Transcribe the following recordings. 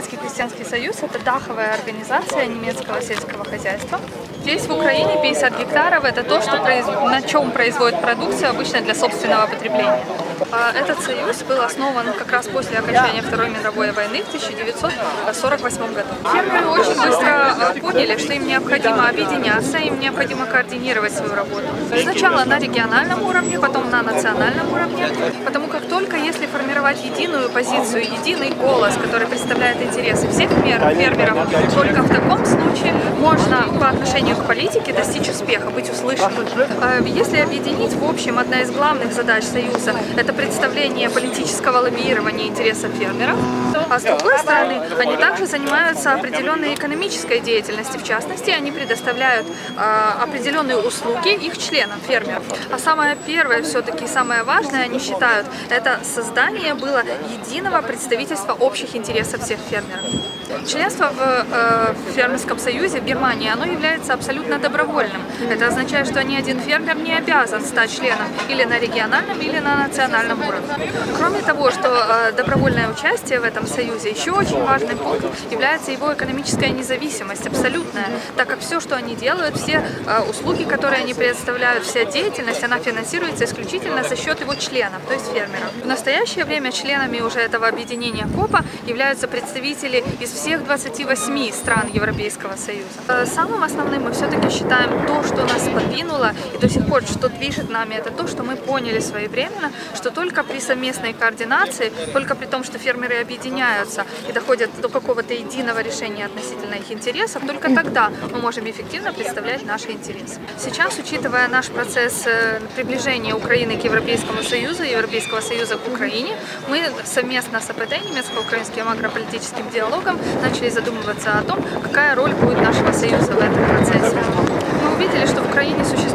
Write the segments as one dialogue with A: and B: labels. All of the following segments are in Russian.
A: Немецкий крестьянский союз – это даховая организация немецкого сельского хозяйства. Здесь в Украине 50 гектаров – это то, что на чем производят продукцию обычно для собственного потребления. А Этот союз был основан как раз после окончания Второй мировой войны в 1948 году. Фермеры очень быстро а, поняли, что им необходимо объединяться, им необходимо координировать свою работу. Сначала на региональном уровне, потом на национальном уровне, потому как только если формировать единую позицию, единый голос, который представляет интересы всех фермеров, только в таком случае можно по отношению к политике достичь успеха, быть услышанным. А Если объединить, в общем, одна из главных задач Союза – это представление политического лоббирования интересов фермеров, а с другой стороны, они также занимаются определенной экономической деятельностью, в частности, они предоставляют а, определенные услуги их членам, фермеров. А самое первое, все-таки самое важное, они считают, это создание было единого представительства общих интересов всех фермеров. Членство в э, фермерском союзе в Германии, оно является абсолютно добровольным. Это означает, что ни один фермер не обязан стать членом или на региональном, или на национальном уровне. Кроме того, что э, добровольное участие в этом союзе, еще очень важный пункт является его экономическая независимость, абсолютная, так как все, что они делают, все э, услуги, которые они предоставляют, вся деятельность, она финансируется исключительно за счет его членов, то есть фермеров. В настоящее время членами уже этого объединения КОПа являются представители из всех 28 стран Европейского Союза. Э, Самым основным мы все-таки считаем то, что нас подвинуло и до сих пор, что движет нами, это то, что мы поняли своевременно, что только при совместной координации, только при том, что фермеры объединяются и доходят до какого-то единого решения относительно их интересов, только тогда мы можем эффективно представлять наши интересы. Сейчас, учитывая наш процесс э, приближения Украины к Европейскому Союзу, Европейского Союза к Украине, мы совместно с АПТ, немецко-украинским агрополитическим диалогом, начали задумываться о том, какая роль будет нашего союза в этом процессе. Мы увидели, что в Украине существует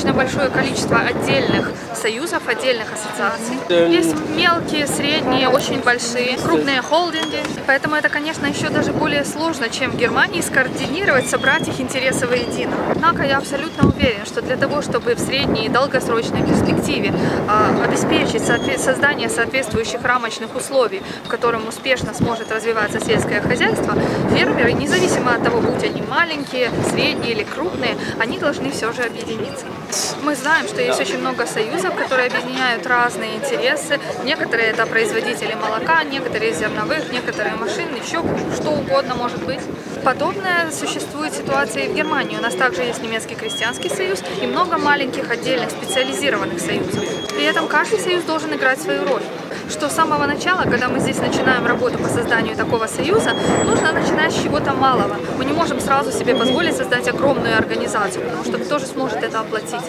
A: достаточно большое количество отдельных союзов, отдельных ассоциаций. Есть мелкие, средние, очень большие, крупные холдинги. Поэтому это, конечно, еще даже более сложно, чем в Германии, скоординировать, собрать их интересы воедино. Однако я абсолютно уверен, что для того, чтобы в средней и долгосрочной перспективе а, обеспечить соотве- создание соответствующих рамочных условий, в котором успешно сможет развиваться сельское хозяйство, фермеры, независимо от того, будь они маленькие, средние или крупные, они должны все же объединиться. Мы знаем, что есть очень много союзов, которые объединяют разные интересы. Некоторые это производители молока, некоторые зерновых, некоторые машин, еще что угодно может быть. Подобная существует ситуация и в Германии. У нас также есть немецкий крестьянский союз и много маленьких отдельных специализированных союзов. При этом каждый союз должен играть свою роль что с самого начала, когда мы здесь начинаем работу по созданию такого союза, нужно начинать с чего-то малого. Мы не можем сразу себе позволить создать огромную организацию, потому что кто же сможет это оплатить.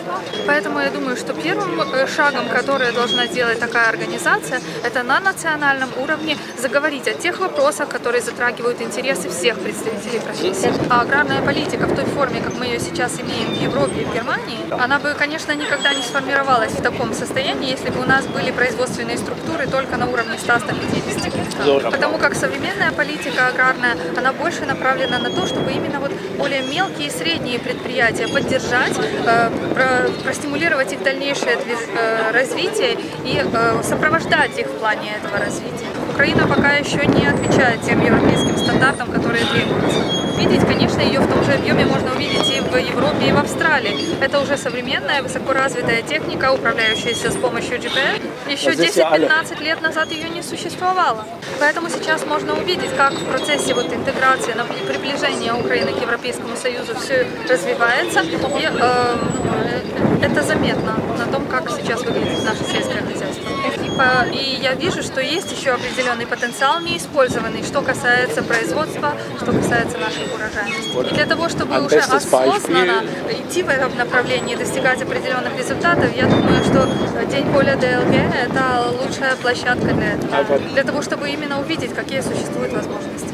A: Поэтому я думаю, что первым э, шагом, который должна сделать такая организация, это на национальном уровне заговорить о тех вопросах, которые затрагивают интересы всех представителей профессии. А аграрная политика в той форме, как мы ее сейчас имеем в Европе и в Германии, она бы, конечно, никогда не сформировалась в таком состоянии, если бы у нас были производственные структуры только на уровне 100-150 гектаров. Потому как современная политика аграрная, она больше направлена на то, чтобы именно вот более мелкие и средние предприятия поддержать, э, про- простимулировать их дальнейшее э, развитие и э, сопровождать их в плане этого развития. Украина пока еще не отвечает тем европейским стандартам, которые требуются. Видеть, конечно, ее в том же объеме можно увидеть и в Европе, и в Австралии. Это уже современная, высокоразвитая техника, управляющаяся с помощью GPS. Еще 10-15 лет назад ее не существовало. Поэтому сейчас можно увидеть, как в процессе вот интеграции, приближения Украины к Европейскому Союзу все развивается. И э, это заметно на том, как сейчас выглядит наше сельское хозяйство. И, по- и я вижу, что есть еще определенный потенциал неиспользованный, что касается производства, что касается нашей урожайности. И для того, чтобы уже осознанно идти в этом направлении, достигать определенных результатов, я думаю, что День поля ДЛГ – это лучшая площадка для этого. Для того, чтобы именно увидеть, какие существуют возможности.